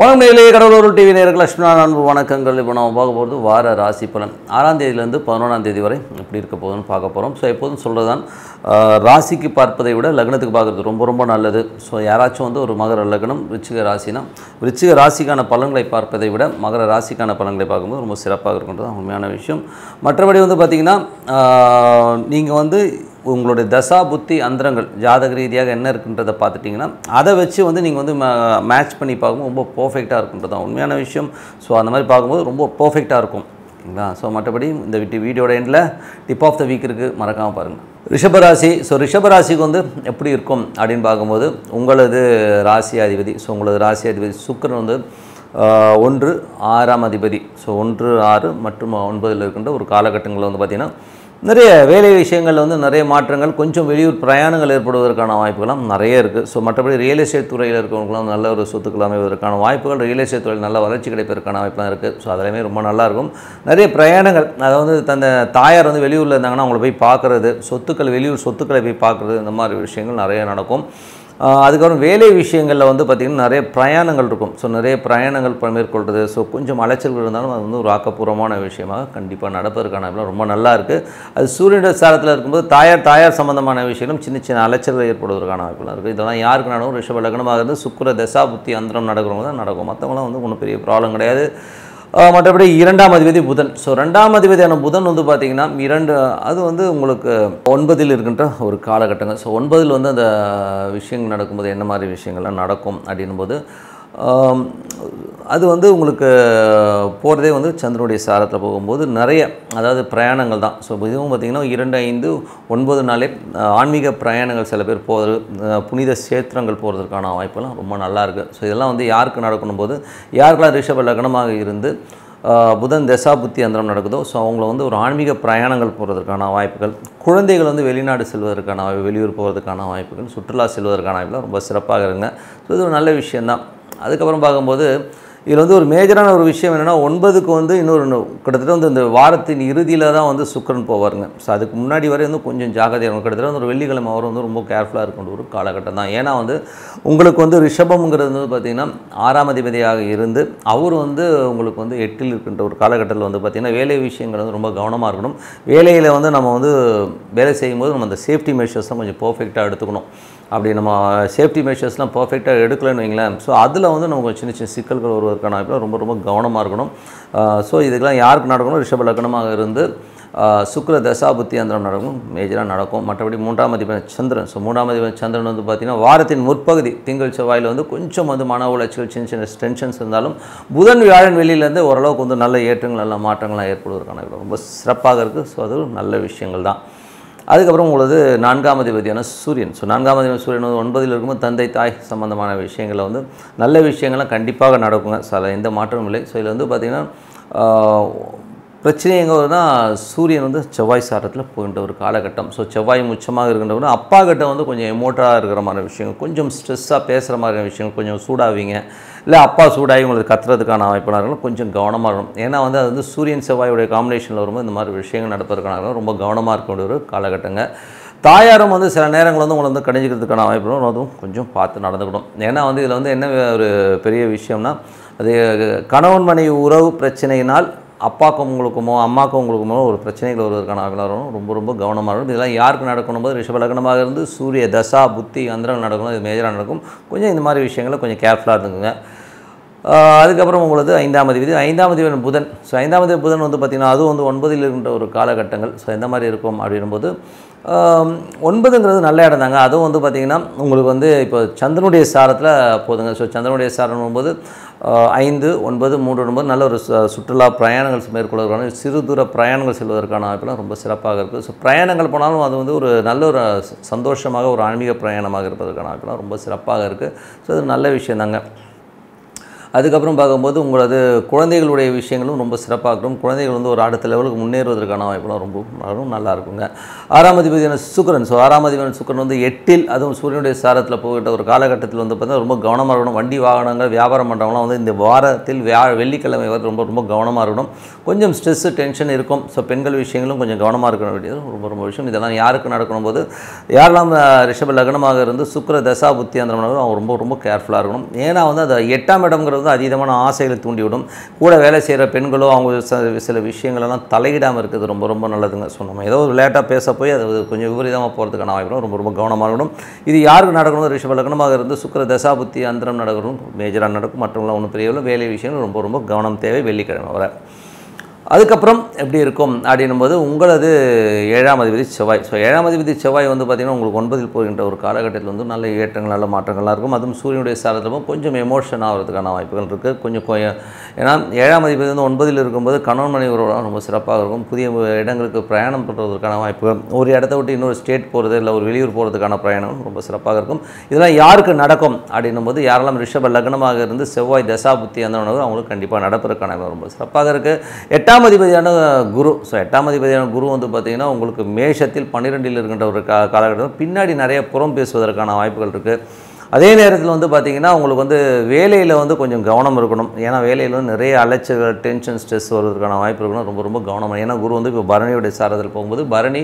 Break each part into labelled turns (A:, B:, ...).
A: வணக்கம் நிலையே கடலூர் டிவி நேர்கள் லட்சுமணா அன்பு வணக்கங்கள். இப்போ நம்ம பார்க்க போகிறது வார ராசி பலன். ஆறாம் தேதியிலேருந்து பதினொன்றாம் தேதி வரை எப்படி இருக்க போகுதுன்னு பார்க்க போகிறோம் ஸோ எப்போதும் சொல்கிறதான் ராசிக்கு பார்ப்பதை விட லக்னத்துக்கு பார்க்குறது ரொம்ப ரொம்ப நல்லது. ஸோ யாராச்சும் வந்து ஒரு மகர லக்னம் விருச்சிக ராசினா விருச்சிக ராசிக்கான பலன்களை பார்ப்பதை விட மகர ராசிக்கான பலன்களை பார்க்கும்போது ரொம்ப சிறப்பாக இருக்குன்றது தான் உண்மையான விஷயம். மற்றபடி வந்து பார்த்திங்கன்னா நீங்கள் வந்து உங்களுடைய தசா புத்தி அந்தரங்கள் ஜாதக ரீதியாக என்ன இருக்குன்றதை பார்த்துட்டிங்கன்னா அதை வச்சு வந்து நீங்கள் வந்து மேட்ச் பண்ணி பார்க்கும்போது ரொம்ப பர்ஃபெக்டாக இருக்குன்றது தான். உண்மையான விஷயம். ஸோ அந்த மாதிரி பார்க்கும்போது ரொம்ப பர்ஃபெக்டாக இருக்கும். ஓகேங்களா ஸோ மற்றபடி இந்த வீடியோட எண்டில் டிப் ஆஃப் த வீக் இருக்குது மறக்காமல் பாருங்கள் ரிஷபராசி. ஸோ ரிஷபராசிக்கு வந்து எப்படி இருக்கும் அப்படின்னு பார்க்கும்போது உங்களது ராசி அதிபதி ஸோ உங்களது ராசி அதிபதி சுக்கரன் வந்து ஒன்று ஆறாம் அதிபதி. ஸோ ஒன்று ஆறு மற்றும் ஒன்பதில் இருக்கின்ற ஒரு காலகட்டங்களில் வந்து பார்த்திங்கன்னா நிறைய வேலை விஷயங்கள் வந்து நிறைய மாற்றங்கள் கொஞ்சம் வெளியூர் பிரயாணங்கள் ஏற்படுவதற்கான வாய்ப்புகளும் நிறைய இருக்குது ஸோ மற்றபடி ரியல் எஸ்டேட் துறையில் இருக்கிறவங்களும் நல்ல ஒரு சொத்துக்கள் அமைவதற்கான வாய்ப்புகள் ரியல் எஸ்டேட் துறையில் நல்ல வளர்ச்சி கிடைப்பதற்கான வாய்ப்புலாம் இருக்குது ஸோ அதிலுமே ரொம்ப நல்லாயிருக்கும் நிறைய பிரயாணங்கள் அதாவது தந்த தாயார் வந்து வெளியூரில் இருந்தாங்கன்னா அவங்கள போய் பார்க்குறது சொத்துக்கள் வெளியூர் சொத்துக்களை போய் பார்க்குறது இந்த மாதிரி விஷயங்கள் நிறைய நடக்கும். அதுக்கப்புறம் வேலை விஷயங்களில் வந்து பார்த்திங்கன்னா நிறைய பிரயாணங்கள் இருக்கும். ஸோ நிறைய பிரயாணங்கள் மேற்கொள்வது ஸோ கொஞ்சம் அலைச்சல்கள் இருந்தாலும் அது வந்து ஒரு ஆக்கப்பூர்வமான விஷயமாக கண்டிப்பாக நடப்பதற்கான ரொம்ப நல்லா இருக்குது அது சூரியனுடைய சாரத்தில் இருக்கும்போது தாயார் தாயார் சம்பந்தமான விஷயங்களும் சின்ன சின்ன அலைச்சல்கள் ஏற்படுவதற்கான வாய்ப்புலாம் இருக்குது இதெல்லாம் யாருக்கு நடக்கும் ரிஷப லக்னமாக இருந்து சுக்கிர தசா புத்தி அந்தரம் நடக்கிறவங்க தான் நடக்கும். மற்றவங்களாம் வந்து ஒன்றும் பெரிய ப்ராப்ளம் கிடையாது. மற்றபடி இரண்டாம் அதிபதி புதன். ஸோ ரெண்டாம் அதிபதியான புதன் வந்து பார்த்திங்கன்னா இரண்டு அது வந்து உங்களுக்கு ஒன்பதில் இருக்கின்ற ஒரு காலகட்டங்கள். ஸோ ஒன்பதில் வந்து அந்த விஷயங்கள் நடக்கும்போது என்ன மாதிரி விஷயங்கள்லாம் நடக்கும் அப்படின்னும் போது அது வந்து உங்களுக்கு போகிறதே வந்து சந்திரனுடைய சாரத்தில் போகும்போது நிறைய அதாவது பிரயாணங்கள் தான். ஸோ இதுவும் பார்த்திங்கன்னா இரண்டு ஐந்து ஒன்பது நாளே ஆன்மீக பிரயாணங்கள் சில பேர் போகிறது புனித சேத்திரங்கள் போகிறதுக்கான வாய்ப்பெல்லாம் ரொம்ப நல்லா இருக்குது ஸோ இதெல்லாம் வந்து யாருக்கு நடக்கணும் போது யாருக்கெல்லாம் ரிஷப லக்னமாக இருந்து புதன் தசா புத்தி அந்தரம் நடக்குதோ ஸோ அவங்கள வந்து ஒரு ஆன்மீக பிரயாணங்கள் போகிறதுக்கான வாய்ப்புகள் குழந்தைகள் வந்து வெளிநாடு செல்வதற்கான வாய்ப்பு, வெளியூர் போகிறதுக்கான வாய்ப்புகள் சுற்றுலா செல்வதற்கான வாய்ப்புகள் ரொம்ப சிறப்பாக இருங்க ஸோ இது ஒரு நல்ல விஷயந்தான். அதுக்கப்புறம் பார்க்கும்போது இதில் வந்து ஒரு மேஜரான ஒரு விஷயம் என்னென்னா ஒன்பதுக்கு வந்து இன்னொரு கிட்டத்தட்ட வந்து இந்த வாரத்தின் இறுதியில் தான் வந்து சுக்கிரன் போவாருங்க. ஸோ அதுக்கு முன்னாடி வரை வந்து கொஞ்சம் ஜாகிரதையாக இருக்கும் கிட்டத்தட்ட வந்து ஒரு வெள்ளிக்கிழமை அவர் வந்து ரொம்ப கேர்ஃபுல்லாக இருக்கின்ற ஒரு காலகட்டம் தான். ஏன்னா வந்து உங்களுக்கு வந்து ரிஷபம்ங்கிறது வந்து பார்த்திங்கன்னா ஆறாம் அதிபதியாக இருந்து அவர் வந்து உங்களுக்கு வந்து எட்டில் இருக்கின்ற ஒரு காலகட்டத்தில் வந்து பார்த்திங்கன்னா வேலை விஷயங்கள் வந்து ரொம்ப கவனமாக இருக்கணும். வேலையில் வந்து நம்ம வந்து வேலை செய்யும்போது நம்ம அந்த சேஃப்டி மெஷர்ஸ்லாம் கொஞ்சம் பர்ஃபெக்டாக எடுத்துக்கணும். அப்படி நம்ம சேஃப்டி மெஷர்ஸ்லாம் பர்ஃபெக்டாக எடுக்கலைன்னு வைங்களேன். ஸோ அதில் வந்து நமக்கு சின்ன சின்ன சிக்கல்கள் வருவதற்கான வாய்ப்புகள் ரொம்ப ரொம்ப கவனமாக இருக்கணும். ஸோ இதுக்கெல்லாம் யாருக்கு நடக்கணும்? ரிஷப லக்னமாக இருந்து சுக்கர தசாபுத்தியந்திரம் நடக்கும். மேஜராக நடக்கும். மற்றபடி மூன்றாம் அதிபன் சந்திரன். ஸோ மூன்றாம் அதிபன் சந்திரன் வந்து பார்த்திங்கன்னா வாரத்தின் முற்பகுதி திங்கள் செவ்வாயில் வந்து கொஞ்சம் வந்து மன உளைச்சல் சின்ன சின்ன டென்ஷன்ஸ் இருந்தாலும் புதன் வியாழன் வெளியிலேருந்து ஓரளவுக்கு வந்து நல்ல ஏற்றங்கள் நல்ல மாற்றங்கள்லாம் ஏற்படுவதற்கான ரொம்ப சிறப்பாக இருக்குது ஸோ அது ஒரு நல்ல விஷயங்கள் தான். அதுக்கப்புறம் உங்களது நான்காம் அதிபதியான சூரியன். ஸோ நான்காம் அதிபதி சூரியன் வந்து ஒன்பதில் இருக்கும்போது தந்தை தாய் சம்பந்தமான விஷயங்களில் வந்து நல்ல விஷயங்கள்லாம் கண்டிப்பாக நடக்குங்க. ஸோ அதில் எந்த மாற்றமும் இல்லை. ஸோ இதில் வந்து பார்த்திங்கன்னா பிரச்சனைங்கிறது பிரச்சனை எங்கே வருதுன்னா சூரியன் வந்து செவ்வாய் சாரத்தில் போகின்ற ஒரு காலகட்டம். ஸோ செவ்வாய் முச்சமாக இருக்கின்றவங்க அப்பா கிட்ட வந்து கொஞ்சம் எமோட்டாக இருக்கிற மாதிரி விஷயங்கள் கொஞ்சம் ஸ்ட்ரெஸ்ஸாக பேசுகிற மாதிரி விஷயங்கள் கொஞ்சம் சூடாவீங்க. இல்லை அப்பா சூடாகி உங்களுக்கு கத்துறதுக்கான அமைப்பாக இருக்கணும் கொஞ்சம் கவனமாக இருக்கணும். ஏன்னா வந்து அது வந்து சூரியன் செவ்வாயுடைய காம்பினேஷனில் வரும்போது இந்த மாதிரி விஷயங்கள் நடப்பதற்கான ரொம்ப கவனமாக இருக்க வேண்டிய ஒரு காலகட்டங்க. தாயாரும் வந்து சில நேரங்கள் வந்து உங்களை வந்து கணிஞ்சிக்கிறதுக்கான வாய்ப்பு அதுவும் கொஞ்சம் பார்த்து நடந்துக்கணும். ஏன்னா வந்து இதில் வந்து என்ன ஒரு பெரிய விஷயம்னா அது கணவன் மனைவி உறவு பிரச்சனையினால் அப்பாக்கும் உங்களுக்குமோ அம்மாக்கும் உங்களுக்குமோ ஒரு பிரச்சனைகள் வருவதற்கான அகலாரம் ரொம்ப ரொம்ப கவனமாக இருக்கும். இதெல்லாம் யாருக்கு நடக்கணும் போது ரிஷப லக்னமாக இருந்து சூரிய தசா புத்தி அந்தரங்கள் நடக்கணும். இது மேஜராக நடக்கும். கொஞ்சம் இந்த மாதிரி விஷயங்களை கொஞ்சம் கேர்ஃபுல்லாக இருந்துக்குங்க. அதுக்கப்புறம் உங்களது ஐந்தாம் அதிபதி. ஐந்தாம் அதிபதி புதன். ஸோ ஐந்தாம் அதிபதி புதன் வந்து பார்த்திங்கன்னா அதுவும் வந்து ஒன்பதில் இருக்கின்ற ஒரு காலகட்டங்கள். ஸோ எந்த மாதிரி இருக்கும் அப்படின்னும்போது ஒன்பதுங்கிறது நல்ல இடம் தாங்க. அதுவும் வந்து பார்த்திங்கன்னா உங்களுக்கு வந்து இப்போ சந்திரனுடைய சாரத்தில் போதுங்க. ஸோ சந்திரனுடைய சாரம் போது ஐந்து ஒன்பது மூன்று ஒன்பது நல்ல ஒரு சுற்றுலா பிரயாணங்கள் மேற்கொள்வதற்கான சிறு தூர பிரயாணங்கள் செல்வதற்கான வாய்ப்புலாம் ரொம்ப சிறப்பாக இருக்குது. ஸோ பிரயாணங்கள் போனாலும் அது வந்து ஒரு நல்ல ஒரு சந்தோஷமாக ஒரு ஆன்மீக பிரயாணமாக இருப்பதற்கான வாய்ப்புலாம் ரொம்ப சிறப்பாக இருக்குது. ஸோ அது நல்ல விஷயம் தாங்க அதுக்கப்புறம் பார்க்கும்போது உங்களது குழந்தைகளுடைய விஷயங்களும் ரொம்ப சிறப்பாக இருக்கும். குழந்தைகள் வந்து ஒரு அடுத்த லெவலுக்கு முன்னேறுவதற்கான வாய்ப்புலாம் ரொம்ப நல்லா இருக்குங்க. ஆறாம் அதிபதியான சுக்கரன். ஸோ ஆறாம் அதிபதியான சுக்கரன் வந்து எட்டில் அதுவும் சூரியனுடைய சாரத்தில் போகிட்ட ஒரு காலகட்டத்தில் வந்து பார்த்தீங்கன்னா ரொம்ப கவனமாக இருக்கணும். வண்டி வாகனங்கள் வியாபாரம் பண்ணுறவங்களாம் வந்து இந்த வாரத்தில் வியா வெள்ளிக்கிழமை வரை ரொம்ப ரொம்ப கவனமாக இருக்கணும். கொஞ்சம் ஸ்ட்ரெஸ்ஸு டென்ஷன் இருக்கும். ஸோ பெண்கள் விஷயங்களும் கொஞ்சம் கவனமாக இருக்க வேண்டியது. ரொம்ப ரொம்ப விஷயம். இதெல்லாம் யாருக்கு நடக்கணும் போது யாரெல்லாம் ரிஷப லக்னமாக இருந்து சுக்கிர தசா புத்தி அந்த அவங்க ரொம்ப ரொம்ப கேர்ஃபுல்லாக இருக்கணும். ஏன்னா வந்து அது எட்டாம் இடம்ங்கிறது வந்து அதீதமான ஆசைகளை தூண்டிவிடும். கூட வேலை செய்கிற பெண்களோ அவங்க சில விஷயங்களெல்லாம் தலையிடாமல் இருக்கிறது ரொம்ப ரொம்ப நல்லதுங்க ஸோ நம்ம ஏதோ ஒரு லேட்டாக பேச போய் அது கொஞ்சம் விபரீதமாக போகிறதுக்கான வாய்ப்பு ரொம்ப ரொம்ப கவனமாக இருக்கணும். இது யாருக்கு நடக்கணும் ரிஷப லக்னமாக இருந்து சுக்கிர தசாபுத்தி அந்தரம் நடக்கணும் மேஜராக நடக்கும் மற்றவங்களாம் ஒன்றும் பெரிய வேலை விஷயங்கள் ரொம்ப ரொம்ப கவனம் தேவை வெள்ளிக்கிழமை வர. அதுக்கப்புறம் எப்படி இருக்கும் அப்படின்னும்போது உங்களது ஏழாம் அதிபதி செவ்வாய். ஸோ ஏழாம் அதிபதி செவ்வாய் வந்து பார்த்திங்கன்னா உங்களுக்கு ஒன்பதில் போகின்ற ஒரு காலகட்டத்தில் வந்து நல்ல ஏற்றங்கள் நல்ல மாற்றங்கள்லாம் இருக்கும். அதுவும் சூரியனுடைய சாரத்திலும் கொஞ்சம் எமோஷன் ஆகிறதுக்கான வாய்ப்புகள் இருக்குது கொஞ்சம் கொ- ஏன்னா ஏழாம் அதிபதி வந்து ஒன்பதில் இருக்கும்போது கணவன் மனைவரோட ரொம்ப சிறப்பாக இருக்கும். புதிய இடங்களுக்கு பிரயாணம் பண்ணுறதுக்கான வாய்ப்புகள். ஒரு இடத்த விட்டு இன்னொரு ஸ்டேட் போகிறது இல்லை ஒரு வெளியூர் போகிறதுக்கான பிரயாணம் ரொம்ப சிறப்பாக இருக்கும். இதெல்லாம் யாருக்கு நடக்கும் அப்படின்னும் போது யாரெல்லாம் ரிஷப லக்னமாக இருந்து செவ்வாய் தசா புத்தி அந்த உணவு அவங்களுக்கு கண்டிப்பாக நடப்பதற்கான ரொம்ப சிறப்பாக இருக்குது எட்டாம் எட்டாம் அதிபதியான குரு ஸோ எட்டாம் அதிபதியான குரு வந்து பார்த்திங்கன்னா உங்களுக்கு மேஷத்தில் பன்னிரெண்டில் இருக்கின்ற ஒரு கா காலகட்டத்தில் பின்னாடி நிறைய புறம் பேசுவதற்கான வாய்ப்புகள் இருக்குது அதே நேரத்தில் வந்து பார்த்திங்கன்னா உங்களுக்கு வந்து வேலையில் வந்து கொஞ்சம் கவனம் இருக்கணும். ஏன்னா வேலையில் வந்து நிறைய அலைச்சல் டென்ஷன் ஸ்ட்ரெஸ் வருவதற்கான வாய்ப்பு இருக்கணும். ரொம்ப ரொம்ப கவனம். ஏன்னா குரு வந்து இப்போ பரணியுடைய சாரத்தில் போகும்போது பரணி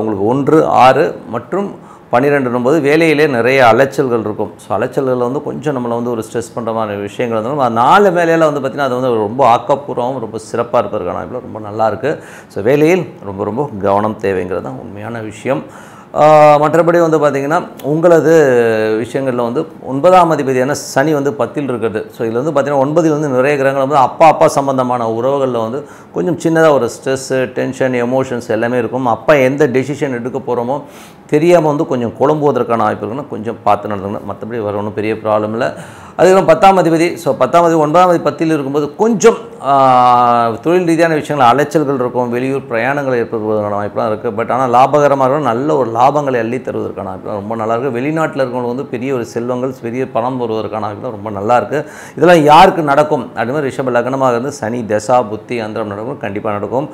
A: உங்களுக்கு ஒன்று ஆறு மற்றும் பன்னிரெண்டுன்னும் போது வேலையிலே நிறைய அலைச்சல்கள் இருக்கும். ஸோ அலைச்சல்களில் வந்து கொஞ்சம் நம்மளை வந்து ஒரு ஸ்ட்ரெஸ் பண்ணுற மாதிரி விஷயங்கள் இருந்தாலும் நாலு வேலையில் வந்து பார்த்திங்கன்னா அது வந்து ரொம்ப ஆக்கப்பூர்வம் ரொம்ப சிறப்பாக இருப்பதற்கான வாய்ப்புகள் ரொம்ப நல்லாயிருக்கு ஸோ வேலையில் ரொம்ப ரொம்ப கவனம் தேவைங்கிறது தான் உண்மையான விஷயம். மற்றபடி வந்து பார்த்திங்கன்னா உங்களது விஷயங்களில் வந்து ஒன்பதாம் அதிபதியான சனி வந்து பத்தில் இருக்கிறது. ஸோ இதில் வந்து பார்த்திங்கன்னா ஒன்பதில் வந்து நிறைய கிரகங்கள் வந்து அப்பா அப்பா சம்பந்தமான உறவுகளில் வந்து கொஞ்சம் சின்னதாக ஒரு ஸ்ட்ரெஸ்ஸு டென்ஷன் எமோஷன்ஸ் எல்லாமே இருக்கும். அப்பா எந்த டெசிஷன் எடுக்க போகிறோமோ தெரியாமல் வந்து கொஞ்சம் குழம்புவதற்கான வாய்ப்பு இருக்குன்னா கொஞ்சம் பார்த்து நடந்துக்கணும். மற்றபடி வர ஒன்றும் பெரிய ப்ராப்ளம் இல்லை. அதுக்கப்புறம் பத்தாம் அதிபதி ஸோ பத்தாம் அதிபதி ஒன்பதாம் அதிபதி பத்தியில் இருக்கும்போது கொஞ்சம் தொழில் ரீதியான விஷயங்கள் அலைச்சல்கள் இருக்கும் வெளியூர் பிரயாணங்கள் ஏற்படுவதற்கான வாய்ப்புலாம் இருக்குது பட் ஆனால் லாபகரமாக இருக்கும் நல்ல ஒரு லாபங்களை அள்ளி தருவதற்கான வாய்ப்புலாம் ரொம்ப நல்லாயிருக்கு வெளிநாட்டில் இருக்கிறவங்களுக்கு வந்து பெரிய ஒரு செல்வங்கள் பெரிய பணம் வருவதற்கான வாய்ப்புலாம் ரொம்ப நல்லாயிருக்கு இதெல்லாம் யாருக்கு நடக்கும்? அது மாதிரி ரிஷப லக்னமாக இருந்து சனி தசா புத்தி அந்தரம் நடக்கும். கண்டிப்பாக நடக்கும்.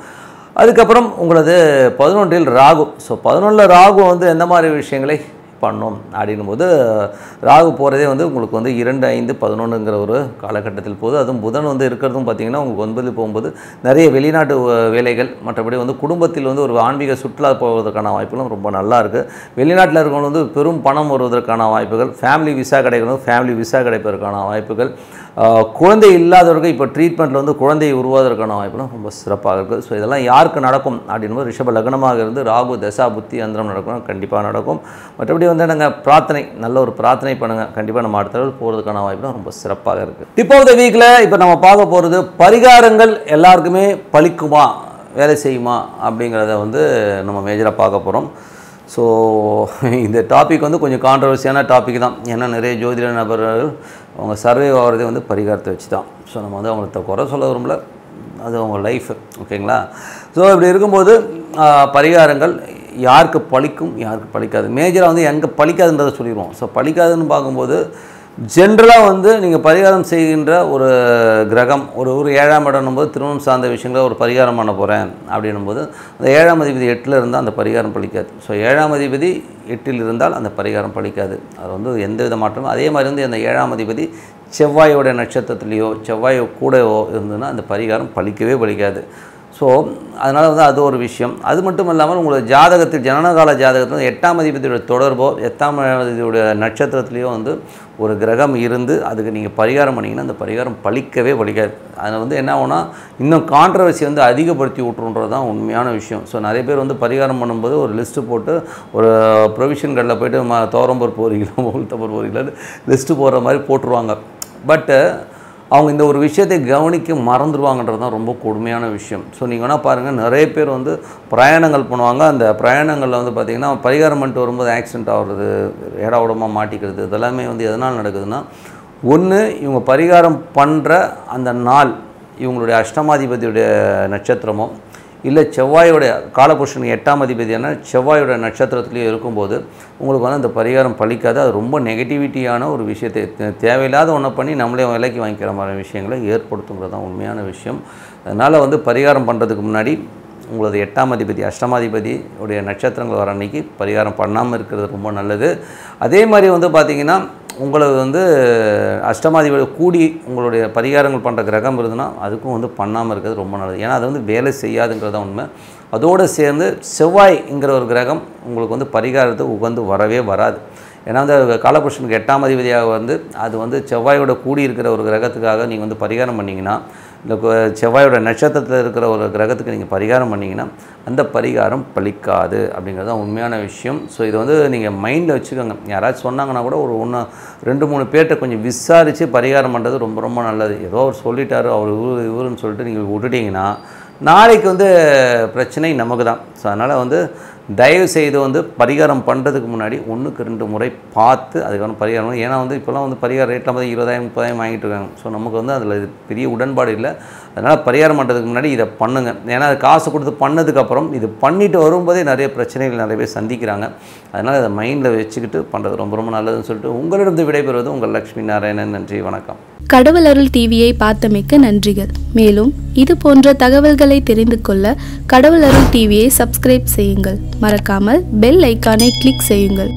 A: அதுக்கப்புறம் உங்களது பதினொன்றில் ராகு. ஸோ பதினொன்றில் ராகு வந்து எந்த மாதிரி விஷயங்களை பண்ணும்? அப்படின்னும்போது ராகு போகிறதே வந்து உங்களுக்கு வந்து இரண்டு ஐந்து பதினொன்றுங்கிற ஒரு காலகட்டத்தில் போது அதுவும் புதன் வந்து இருக்கிறதும் பார்த்தீங்கன்னா உங்களுக்கு ஒன்பது போகும்போது நிறைய வெளிநாட்டு வேலைகள் மற்றபடி வந்து குடும்பத்தில் வந்து ஒரு ஆன்மீக சுற்றுலா போவதற்கான வாய்ப்புகளும் ரொம்ப நல்லா இருக்குது வெளிநாட்டில் இருக்கவங்க வந்து பெரும் பணம் வருவதற்கான வாய்ப்புகள் ஃபேமிலி விசா கிடைக்கணும் ஃபேமிலி விசா கிடைப்பதற்கான வாய்ப்புகள் குழந்தை இல்லாதவர்கள் இப்போ ட்ரீட்மெண்ட்டில் வந்து குழந்தையை உருவாவதற்கான வாய்ப்புலாம் ரொம்ப சிறப்பாக இருக்குது. ஸோ இதெல்லாம் யாருக்கு நடக்கும் அப்படின்போது ரிஷப லக்னமாக இருந்து ராகு தசா புத்தி அந்தரம் நடக்கும் கண்டிப்பாக நடக்கும். மற்றபடி வந்து நாங்கள் பிரார்த்தனை நல்ல ஒரு பிரார்த்தனை பண்ணுங்கள் கண்டிப்பாக நம்ம அடுத்த லெவல் போகிறதுக்கான வாய்ப்புலாம் ரொம்ப சிறப்பாக இருக்குது டிப் ஆஃப் த வீக்கில் இப்போ நம்ம பார்க்க போகிறது பரிகாரங்கள் எல்லாருக்குமே பழிக்குமா வேலை செய்யுமா அப்படிங்கிறத வந்து நம்ம மேஜராக பார்க்க போகிறோம் ஸோ இந்த டாபிக் வந்து கொஞ்சம் கான்ட்ரவர்சியான டாபிக் தான். ஏன்னா நிறைய ஜோதிட நபர்கள் அவங்க சர்வே ஆகிறதே வந்து பரிகாரத்தை வச்சு தான் ஸோ நம்ம வந்து அவங்கள்ட்ட குறை சொல்ல விரும்பல. அது அவங்க லைஃப் ஓகேங்களா ஸோ இப்படி இருக்கும்போது பரிகாரங்கள் யாருக்கு பழிக்கும் யாருக்கு பலிக்காது மேஜராக வந்து எங்கே பலிக்காதுன்றதை சொல்லிடுவோம். ஸோ பலிக்காதுன்னு பார்க்கும்போது ஜென்ரலாக வந்து நீங்கள் பரிகாரம் செய்கின்ற ஒரு கிரகம் ஒரு ஒரு ஏழாம் இடம்னும் போது திருமணம் சார்ந்த விஷயங்களை ஒரு பரிகாரம் பண்ண போகிறேன் அப்படின்னும் போது அந்த ஏழாம் அதிபதி எட்டில் இருந்தால் அந்த பரிகாரம் பலிக்காது ஸோ ஏழாம் அதிபதி எட்டில் இருந்தால் அந்த பரிகாரம் பலிக்காது அது வந்து எந்த வித மாற்றமும் அதே மாதிரி வந்து அந்த ஏழாம் அதிபதி செவ்வாயோட நட்சத்திரத்துலேயோ செவ்வாயோ கூடவோ இருந்ததுன்னா அந்த பரிகாரம் பழிக்கவே பழிக்காது. ஸோ அதனால் வந்து அது ஒரு விஷயம். அது மட்டும் இல்லாமல் உங்களோட ஜாதகத்தில் ஜனனகால ஜாதகத்தில் வந்து எட்டாம் அதிபதியோட தொடர்போ எட்டாம் அதிபதியோடைய நட்சத்திரத்துலேயோ வந்து ஒரு கிரகம் இருந்து அதுக்கு நீங்கள் பரிகாரம் பண்ணிங்கன்னா அந்த பரிகாரம் பழிக்கவே பழிக்காது அதில் வந்து என்ன ஆகும்னா இன்னும் கான்ட்ரவர்சி வந்து அதிகப்படுத்தி விட்ருன்றது தான் உண்மையான விஷயம். ஸோ நிறைய பேர் வந்து பரிகாரம் பண்ணும்போது ஒரு லிஸ்ட்டு போட்டு ஒரு ப்ரொவிஷன் கடையில் போயிட்டு ம தோரம்பூர் போகிறீங்களோ உளுத்தப்பூர் உளுத்தம்பருப்பு லிஸ்ட்டு போடுற மாதிரி போட்டுருவாங்க. பட்டு அவங்க இந்த ஒரு விஷயத்தை கவனிக்க மறந்துடுவாங்கன்றது தான் ரொம்ப கொடுமையான விஷயம். ஸோ நீங்கள் வேணால் பாருங்கள் நிறைய பேர் வந்து பிரயாணங்கள் பண்ணுவாங்க. அந்த பிரயாணங்களில் வந்து பார்த்திங்கன்னா பரிகாரம் பண்ணிட்டு வரும்போது ஆக்சிடென்ட் ஆகிறது ஏடா மாட்டிக்கிறது இதெல்லாமே வந்து எதனால் நடக்குதுன்னா ஒன்று இவங்க பரிகாரம் பண்ணுற அந்த நாள் இவங்களுடைய அஷ்டமாதிபதியுடைய நட்சத்திரமோ இல்லை செவ்வாயோடைய காலபுருஷன் எட்டாம் அதிபதியான செவ்வாயோட நட்சத்திரத்துலேயே இருக்கும்போது உங்களுக்கு வந்து அந்த பரிகாரம் பழிக்காது. அது ரொம்ப நெகட்டிவிட்டியான ஒரு விஷயத்தை தேவையில்லாத ஒன்றை பண்ணி நம்மளே விலைக்கு வாங்கிக்கிற மாதிரி விஷயங்களை ஏற்படுத்துங்கிறது தான் உண்மையான விஷயம். அதனால் வந்து பரிகாரம் பண்ணுறதுக்கு முன்னாடி உங்களது எட்டாம் அதிபதி அஷ்டமாதிபதி உடைய நட்சத்திரங்கள் வர அன்னைக்கு பரிகாரம் பண்ணாமல் இருக்கிறது ரொம்ப நல்லது. அதே மாதிரி வந்து பார்த்திங்கன்னா உங்களது வந்து அஷ்டமாதிபதி கூடி உங்களுடைய பரிகாரங்கள் பண்ணுற கிரகம் இருந்ததுன்னா அதுக்கும் வந்து பண்ணாமல் இருக்கிறது ரொம்ப நல்லது. ஏன்னா அது வந்து வேலை செய்யாதுங்கிறது தான் உண்மை. அதோடு சேர்ந்து செவ்வாய்ங்கிற ஒரு கிரகம் உங்களுக்கு வந்து பரிகாரத்துக்கு உகந்து வரவே வராது. ஏன்னா வந்து காலபுருஷனுக்கு எட்டாம் அதிபதியாக வந்து அது வந்து செவ்வாயோட கூடி இருக்கிற ஒரு கிரகத்துக்காக நீங்கள் வந்து பரிகாரம் பண்ணிங்கன்னா இந்த செவ்வாயோட நட்சத்திரத்தில் இருக்கிற ஒரு கிரகத்துக்கு நீங்கள் பரிகாரம் பண்ணிங்கன்னா அந்த பரிகாரம் பலிக்காது அப்படிங்கிறது தான் உண்மையான விஷயம். ஸோ இது வந்து நீங்கள் மைண்டில் வச்சுக்கோங்க. யாராச்சும் சொன்னாங்கன்னா கூட ஒரு ஒன்று ரெண்டு மூணு பேர்கிட்ட கொஞ்சம் விசாரித்து பரிகாரம் பண்ணுறது ரொம்ப ரொம்ப நல்லது. ஏதோ அவர் சொல்லிட்டாரு அவர் இவரு இவருன்னு சொல்லிட்டு நீங்கள் விட்டுட்டீங்கன்னா நாளைக்கு வந்து பிரச்சனை நமக்கு தான் ஸோ அதனால் வந்து தயவு செய்து வந்து பரிகாரம் பண்ணுறதுக்கு முன்னாடி ஒன்றுக்கு ரெண்டு முறை பார்த்து அதுக்கான பரிகாரம் ஏன்னா வந்து இப்போலாம் வந்து பரிகார ரேட்டில் வந்து இருபதாயிரம் முப்பதாயிரம் வாங்கிட்டு இருக்காங்க. ஸோ நமக்கு வந்து அதில் பெரிய உடன்பாடு இல்லை. அதனால் பரிகாரம் பண்ணுறதுக்கு முன்னாடி இதை பண்ணுங்கள் ஏன்னா அது காசு கொடுத்து பண்ணதுக்கப்புறம் இது பண்ணிட்டு வரும்போதே நிறைய பிரச்சனைகள் நிறைய பேர் சந்திக்கிறாங்க. அதனால் அதை மைண்டில் வச்சுக்கிட்டு பண்ணுறது ரொம்ப ரொம்ப நல்லதுன்னு சொல்லிட்டு உங்களிடம் விடைபெறுவது உங்கள் லக்ஷ்மி நாராயணன். நன்றி வணக்கம்.
B: கடவுள் அருள் டிவியை பார்த்தமைக்க நன்றிகள். மேலும் இது போன்ற தகவல்களை தெரிந்து கொள்ள கடவுள் அருள் டிவியை சப்ஸ்கிரைப் செய்யுங்கள். மறக்காமல் பெல் ஐக்கானை கிளிக் செய்யுங்கள்.